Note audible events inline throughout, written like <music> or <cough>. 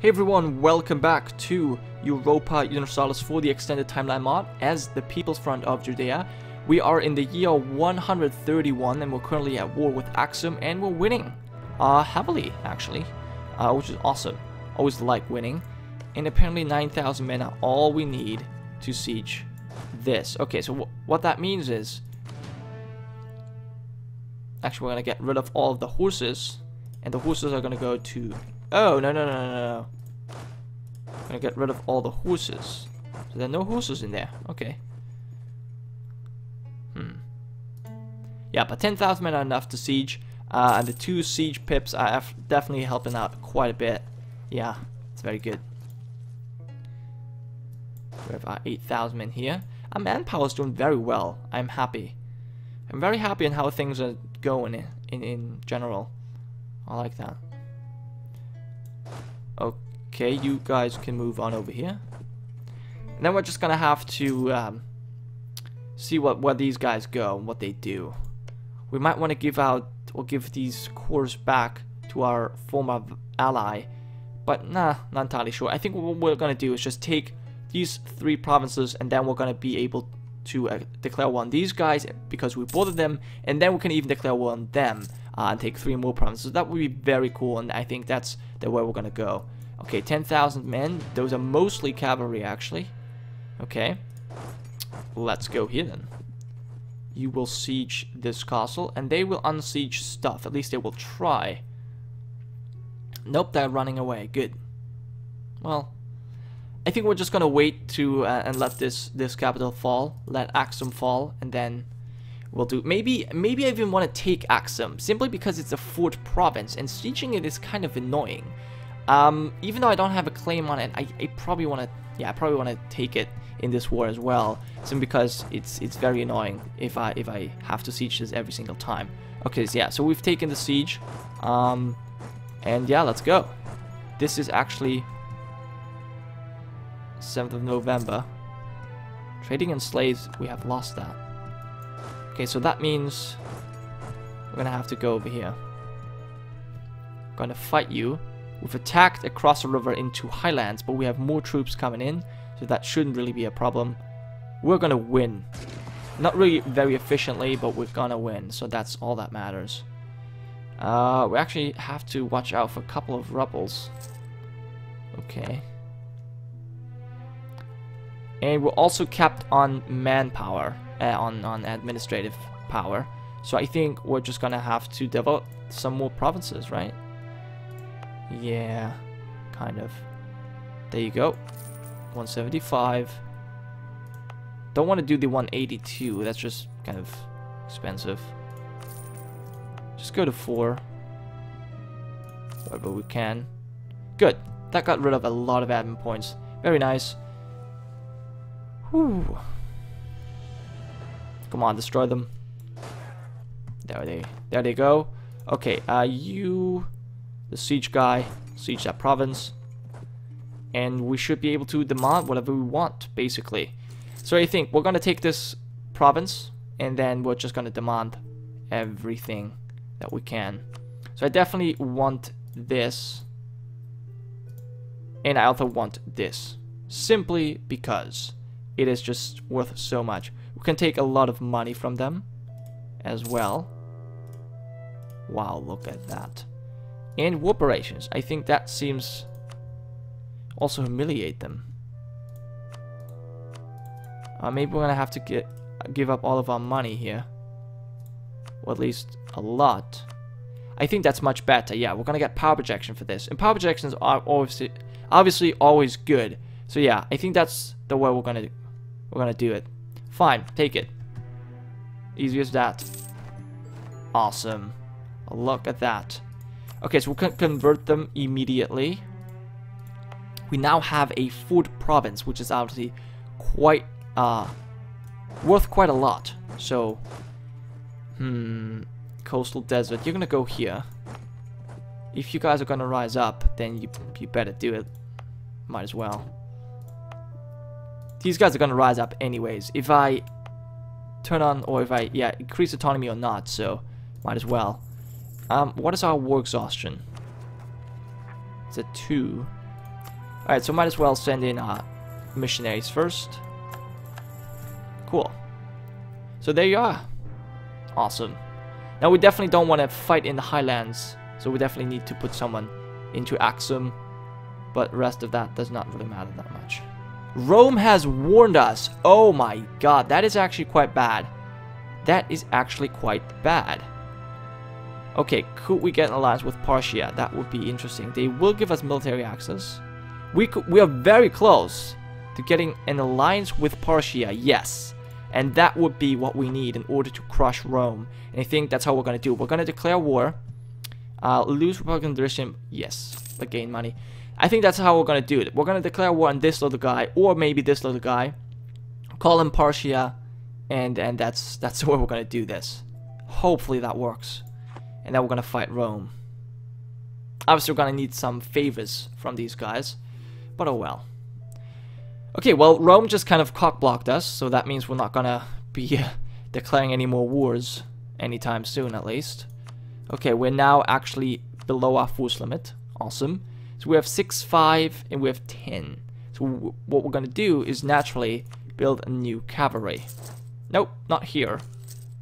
Hey everyone, welcome back to Europa Universalis four the extended timeline mod as the People's Front of Judea. We are in the year 131 and we're currently at war with Axum and we're winning. Uh, heavily actually, uh, which is awesome. Always like winning. And apparently 9,000 men are all we need to siege this. Okay, so what that means is... Actually, we're going to get rid of all of the horses. And the horses are going to go to Oh, no, no, no, no, no. I'm gonna get rid of all the horses. So there are no horses in there. Okay. Hmm. Yeah, but 10,000 men are enough to siege. Uh, and the two siege pips are definitely helping out quite a bit. Yeah, it's very good. We have our 8,000 men here. Our manpower is doing very well. I'm happy. I'm very happy in how things are going in, in, in general. I like that. Okay, you guys can move on over here. And then we're just gonna have to um, see what where these guys go and what they do. We might want to give out or give these cores back to our former ally, but nah, not entirely sure. I think what we're gonna do is just take these three provinces and then we're gonna be able to uh, declare war on these guys because we boarded them, and then we can even declare war on them uh, and take three more provinces. That would be very cool, and I think that's the way we're gonna go. Okay, 10,000 men. Those are mostly cavalry, actually. Okay. Let's go here, then. You will siege this castle, and they will unsiege stuff. At least they will try. Nope, they're running away. Good. Well, I think we're just gonna wait to uh, and let this this capital fall, let Axum fall, and then we'll do. Maybe maybe I even want to take Axum simply because it's a fort province, and sieging it is kind of annoying. Um, even though I don't have a claim on it, I, I probably want to, yeah, I probably want to take it in this war as well, simply because it's it's very annoying if I if I have to siege this every single time. Okay, so yeah, so we've taken the siege, um, and yeah, let's go. This is actually 7th of November. Trading in slaves, we have lost that. Okay, so that means we're gonna have to go over here. gonna fight you. We've attacked across the river into highlands, but we have more troops coming in, so that shouldn't really be a problem. We're gonna win. Not really very efficiently, but we're gonna win, so that's all that matters. Uh, we actually have to watch out for a couple of rebels. Okay. And we're also capped on manpower, uh, on, on administrative power. So I think we're just gonna have to develop some more provinces, right? Yeah, kind of. There you go. 175. Don't want to do the 182. That's just kind of expensive. Just go to 4. Wherever we can. Good. That got rid of a lot of admin points. Very nice. Whew. Come on, destroy them. There they, there they go. Okay, uh, you the siege guy, siege that province, and we should be able to demand whatever we want, basically. So I think we're gonna take this province, and then we're just gonna demand everything that we can. So I definitely want this, and I also want this, simply because it is just worth so much. We can take a lot of money from them as well. Wow, look at that and war reparations. I think that seems also humiliate them. Uh, maybe we're gonna have to get give up all of our money here, or at least a lot. I think that's much better. Yeah, we're gonna get power projection for this, and power projections are obviously obviously always good. So yeah, I think that's the way we're gonna we're gonna do it. Fine, take it. Easy as that. Awesome. Look at that. Okay, so we can convert them immediately. We now have a food province, which is obviously quite, uh, worth quite a lot. So, hmm, coastal desert, you're gonna go here. If you guys are gonna rise up, then you, you better do it. Might as well. These guys are gonna rise up anyways. If I turn on, or if I, yeah, increase autonomy or not, so might as well. Um, what is our war exhaustion? It's a 2. Alright, so might as well send in uh, missionaries first. Cool. So there you are. Awesome. Now we definitely don't want to fight in the highlands, so we definitely need to put someone into Axum, but rest of that does not really matter that much. Rome has warned us. Oh my god, that is actually quite bad. That is actually quite bad. Okay, could we get an alliance with Parthia? That would be interesting. They will give us military access. We could, we are very close to getting an alliance with Parthia, yes. And that would be what we need in order to crush Rome. And I think that's how we're going to do. It. We're going to declare war. Uh, lose Republican leadership, yes, but gain money. I think that's how we're going to do it. We're going to declare war on this little guy, or maybe this little guy. Call him Parthia, and, and that's, that's <laughs> where we're going to do this. Hopefully that works. And then we're to fight Rome. Obviously, we're to need some favors from these guys. But oh well. Okay, well, Rome just kind of cock-blocked us, so that means we're not to be <laughs> declaring any more wars anytime soon, at least. Okay, we're now actually below our force limit. Awesome. So we have 6, 5, and we have 10. So what we're to do is naturally build a new cavalry. Nope, not here.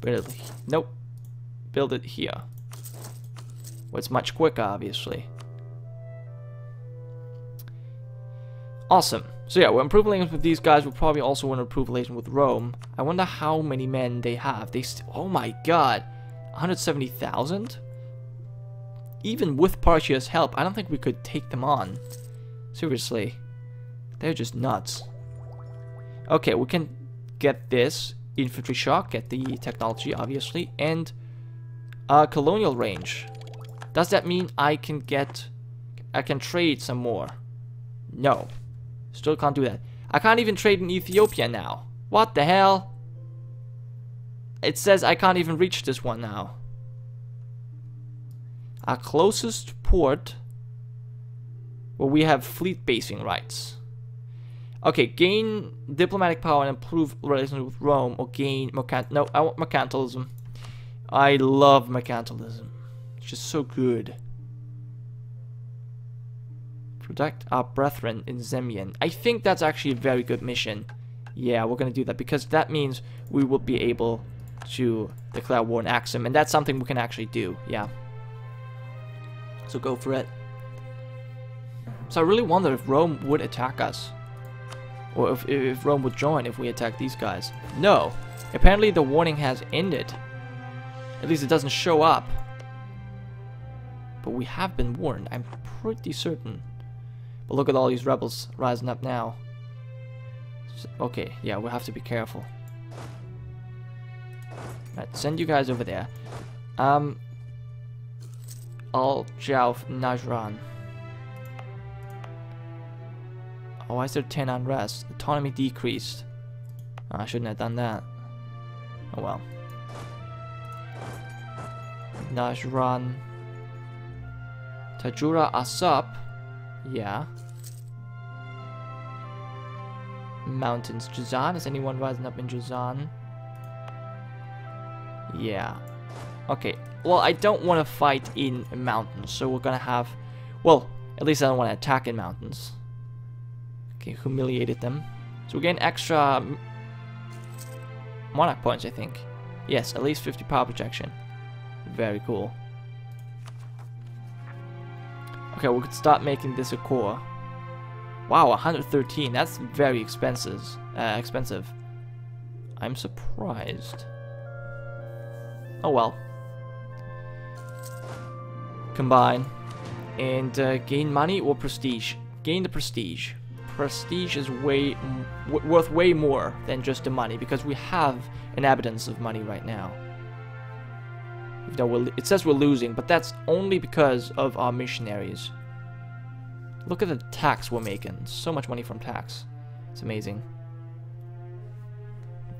Build, nope. Build it here. It's much quicker, obviously. Awesome. So yeah, we're improving relations with these guys. We'll probably also want to improve relations with Rome. I wonder how many men they have. They Oh my god. 170,000? Even with Parthia's help, I don't think we could take them on. Seriously. They're just nuts. Okay, we can get this. Infantry shock, get the technology, obviously. And uh, colonial range. Does that mean I can get... I can trade some more? No. Still can't do that. I can't even trade in Ethiopia now. What the hell? It says I can't even reach this one now. Our closest port where we have fleet basing rights. Okay, gain diplomatic power and improve relations with Rome or gain mercant no, I want mercantilism. I love mercantilism. Just so good. Protect our brethren in Semien. I think that's actually a very good mission. Yeah, we're gonna do that because that means we will be able to declare war on Axum, and that's something we can actually do, yeah. So go for it. So I really wonder if Rome would attack us. Or if, if Rome would join if we attack these guys. No. Apparently the warning has ended. At least it doesn't show up. But we have been warned, I'm pretty certain. But look at all these rebels rising up now. So, okay, yeah, we'll have to be careful. Right, send you guys over there. Um, Al Jauf Najran. Oh, why is there 10 unrest? Autonomy decreased. Oh, I shouldn't have done that. Oh well. Najran. Tajura Asab. Yeah. Mountains. Jazan? Is anyone rising up in Jazan? Yeah. Okay. Well, I don't want to fight in mountains, so we're gonna have... Well, at least I don't want to attack in mountains. Okay, humiliated them. So we gain extra... Monarch points, I think. Yes, at least 50 power projection. Very cool. Okay, we could start making this a core. Wow, 113. That's very expensive. Uh, expensive. I'm surprised. Oh well. Combine. And uh, gain money or prestige? Gain the prestige. Prestige is way worth way more than just the money because we have an abundance of money right now. Though we're, it says we're losing, but that's only because of our missionaries. Look at the tax we're making. So much money from tax. It's amazing.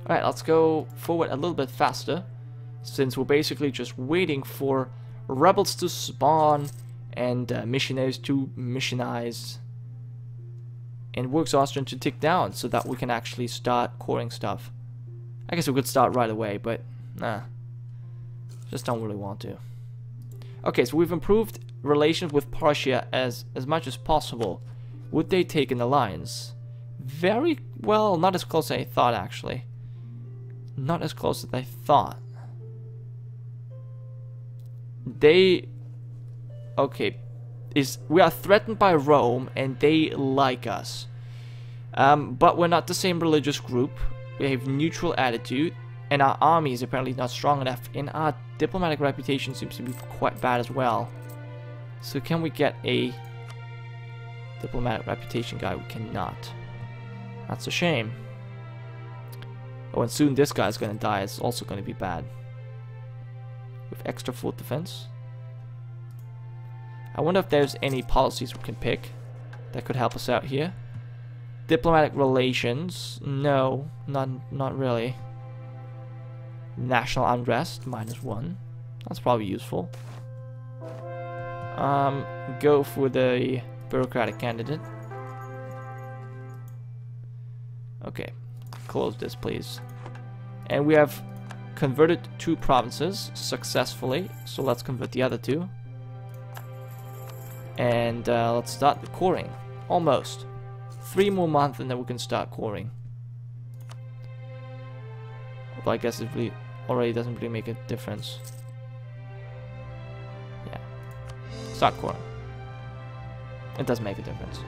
Alright, let's go forward a little bit faster. Since we're basically just waiting for rebels to spawn and uh, missionaries to missionize. And war exhaustion to tick down so that we can actually start coring stuff. I guess we could start right away, but nah. Just don't really want to. Okay, so we've improved relations with Parthia as, as much as possible. Would they take an alliance? Very well, not as close as I thought actually. Not as close as I thought. They okay is we are threatened by Rome and they like us. Um, but we're not the same religious group. We have neutral attitude and our army is apparently not strong enough and our diplomatic reputation seems to be quite bad as well. So can we get a diplomatic reputation guy? We cannot. That's a shame. Oh, and soon this guy's gonna die. It's also gonna be bad. With extra fort defense. I wonder if there's any policies we can pick that could help us out here. Diplomatic relations. No, not, not really. National unrest, minus one. That's probably useful. Um, go for the bureaucratic candidate. Okay, close this please. And we have converted two provinces successfully, so let's convert the other two. And uh, let's start the coring. Almost. Three more months and then we can start coring. Although I guess it really already doesn't really make a difference. Yeah. Start coring. It does make a difference.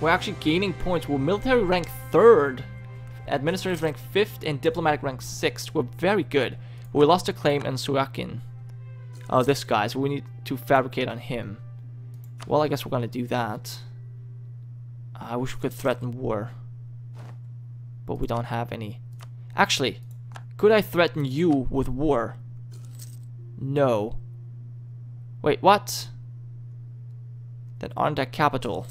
We're actually gaining points. We're military rank 3rd, administrative rank 5th, and diplomatic rank 6th. We're very good. We lost a claim in Suakin. Oh, this guy, so we need to fabricate on him. Well, I guess we're gonna do that. I wish we could threaten war. But we don't have any. Actually, could I threaten you with war? No. Wait, what? Then aren't that capital?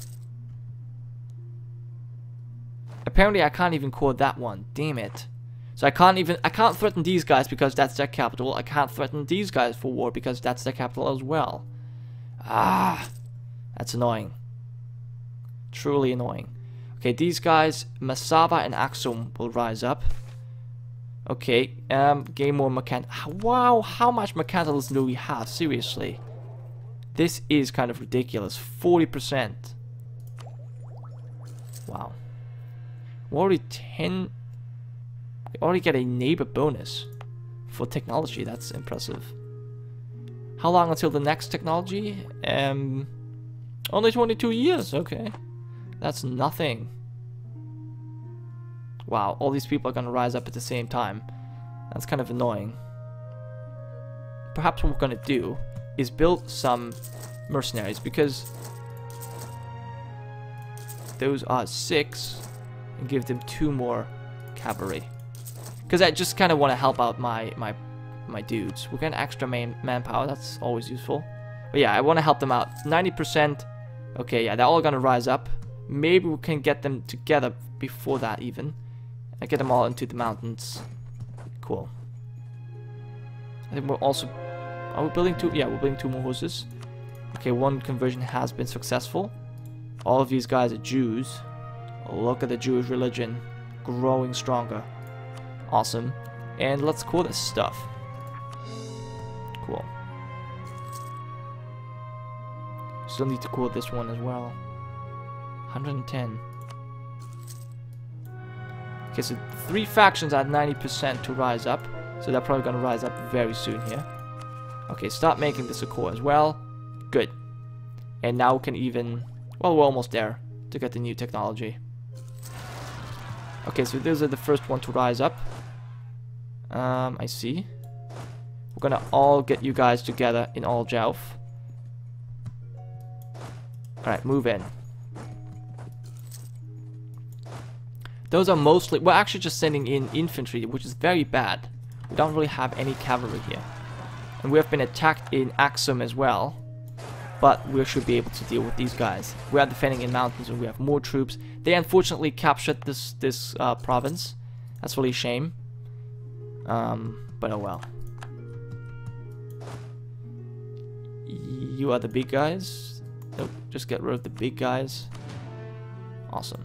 Apparently I can't even call that one. Damn it. So I can't even, I can't threaten these guys because that's their capital. I can't threaten these guys for war because that's their capital as well. Ah, that's annoying. Truly annoying. Okay, these guys, Massawa and Axum will rise up. Okay, um, gain more mechan- Wow, how much mercantilism do we have? Seriously. This is kind of ridiculous. 40%. Wow. We're already 10 we already get a neighbor bonus for technology. That's impressive. How long until the next technology? Um, only 22 years. Okay. That's nothing. Wow, all these people are going to rise up at the same time. That's kind of annoying. Perhaps what we're going to do is build some mercenaries because those are six and give them two more cavalry. Because I just kind of want to help out my, my, my dudes. We're getting extra man manpower. That's always useful. But yeah, I want to help them out. 90%. Okay, yeah, they're all going to rise up. Maybe we can get them together before that even. And get them all into the mountains. Cool. I think we're also... Are we building two? Yeah, we're building two more horses. Okay, one conversion has been successful. All of these guys are Jews. Look at the Jewish religion growing stronger. Awesome. And let's core this stuff. Cool. Still need to core this one as well. 110. Okay, so three factions at 90% to rise up. So they're probably going to rise up very soon here. Okay, start making this a core as well. Good. And now we can even... Well, we're almost there to get the new technology. Okay, so those are the first one to rise up. Um, I see. We're gonna all get you guys together in all Aljauf. Alright, move in. Those are mostly... We're actually just sending in infantry, which is very bad. We don't really have any cavalry here. And we have been attacked in Axum as well. But we should be able to deal with these guys. We are defending in mountains and we have more troops. They unfortunately captured this, this uh, province. That's really a shame. Um, but oh well. You are the big guys? Nope, just get rid of the big guys. Awesome.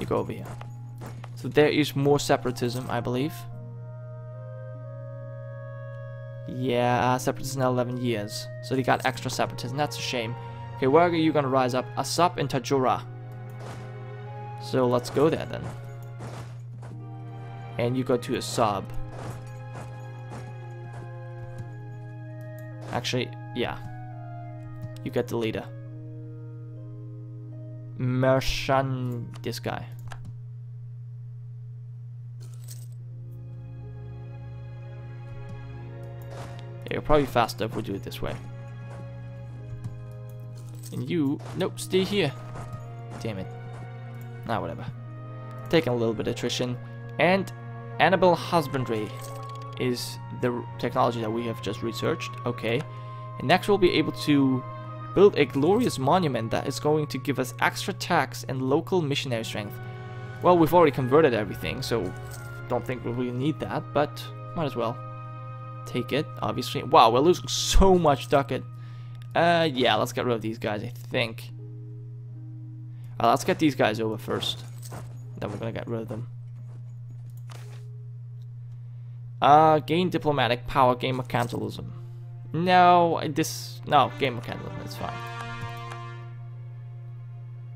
You go over here. So there is more separatism, I believe. Yeah, uh, separatists in 11 years. So they got extra separatism. that's a shame. Okay, where are you gonna rise up? Asab and Tajura. So let's go there then. And you go to Asab. Actually, yeah. You get the leader. Mershan, this guy. Yeah, it'll probably faster if we do it this way. And you, nope, stay here. Damn it. Nah, whatever. Taking a little bit of attrition. And Animal Husbandry is the technology that we have just researched. Okay. And next we'll be able to build a glorious monument that is going to give us extra tax and local missionary strength. Well, we've already converted everything, so don't think we really need that, but might as well take it, obviously. Wow, we're losing so much ducat. Uh, yeah, let's get rid of these guys, I think. Uh, let's get these guys over first. Then we're gonna get rid of them. Uh, gain diplomatic power, gain mercantilism. No, this, no, gain mercantilism, it's fine.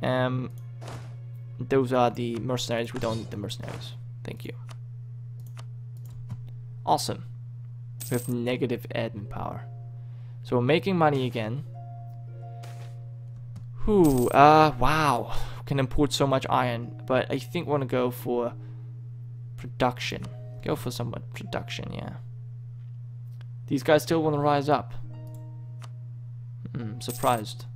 Um, those are the mercenaries, we don't need the mercenaries. Thank you. Awesome. We have negative admin power. So we're making money again. Whew, uh, wow. can import so much iron, but I think we're gonna go for production. Go for some production, yeah. These guys still want to rise up. Hmm, surprised.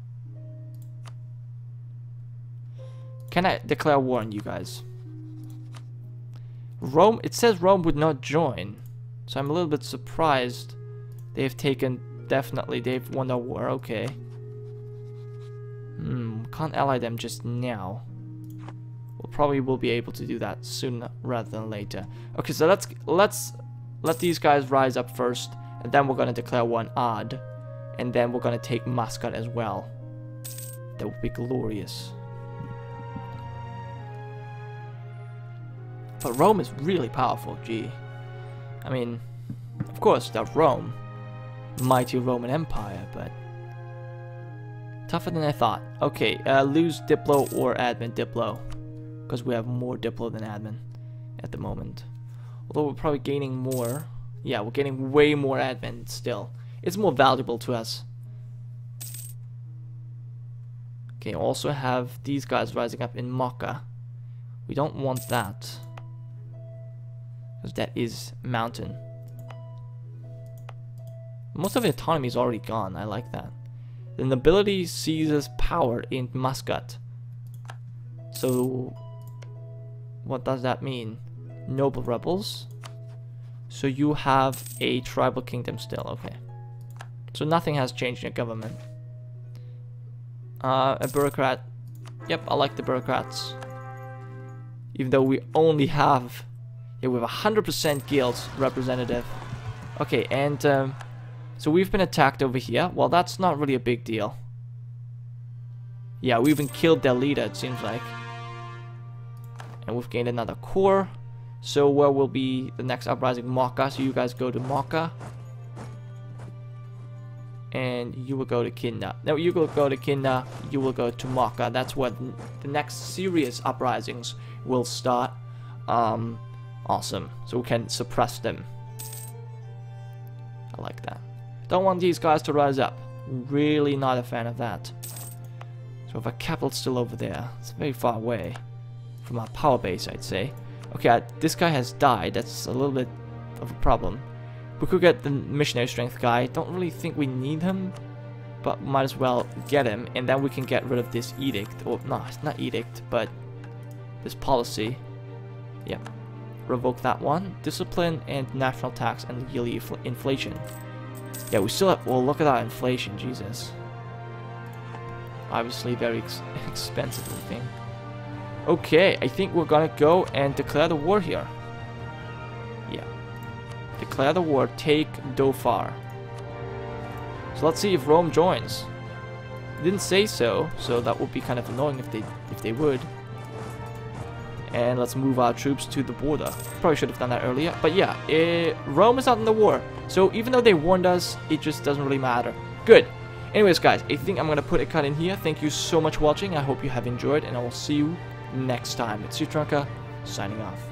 Can I declare war on you guys? Rome, it says Rome would not join. So I'm a little bit surprised they've taken, definitely they've won the war, okay. Hmm, can't ally them just now. We'll probably will be able to do that sooner rather than later. Okay, so let's let's let these guys rise up first, and then we're gonna declare one odd, and then we're gonna take Muscat as well. That would be glorious. But Rome is really powerful, gee. I mean, of course, without Rome, mighty Roman Empire, but tougher than I thought. Okay, uh, lose Diplo or Admin Diplo, because we have more Diplo than Admin at the moment. Although we're probably gaining more. Yeah, we're getting way more Admin still. It's more valuable to us. Okay, also have these guys rising up in Mocha. We don't want that. Because that is mountain. Most of the autonomy is already gone. I like that. The nobility seizes power in Muscat. So, what does that mean? Noble rebels. So you have a tribal kingdom still. Okay. So nothing has changed in your government. Uh, a bureaucrat. Yep, I like the bureaucrats. Even though we only have yeah, we have 100% guild representative. Okay, and um, so we've been attacked over here. Well, that's not really a big deal. Yeah, we even killed their leader, it seems like. And we've gained another core. So where will be the next uprising? Mocha. So you guys go to Mocha. And you will go to Kinda. You will go to Kinda. You will go to Mocha. That's where the next serious uprisings will start. Um, Awesome. So we can suppress them. I like that. Don't want these guys to rise up. Really not a fan of that. So if our capital's still over there, it's very far away from our power base, I'd say. Okay, uh, this guy has died. That's a little bit of a problem. We could get the missionary strength guy. Don't really think we need him, but might as well get him, and then we can get rid of this edict. Or, no, it's not edict, but this policy. Yeah revoke that one. Discipline and national tax and yearly inflation. Yeah, we still have, well, look at that inflation, Jesus. Obviously very ex <laughs> expensive thing. Okay, I think we're gonna go and declare the war here. Yeah. Declare the war, take Dhofar. So let's see if Rome joins. didn't say so, so that would be kind of annoying if they if they would and let's move our troops to the border. Probably should have done that earlier, but yeah, uh, Rome is not in the war. So even though they warned us, it just doesn't really matter. Good. Anyways, guys, I think I'm to put a cut in here. Thank you so much for watching. I hope you have enjoyed, and I will see you next time. It's Gironca signing off.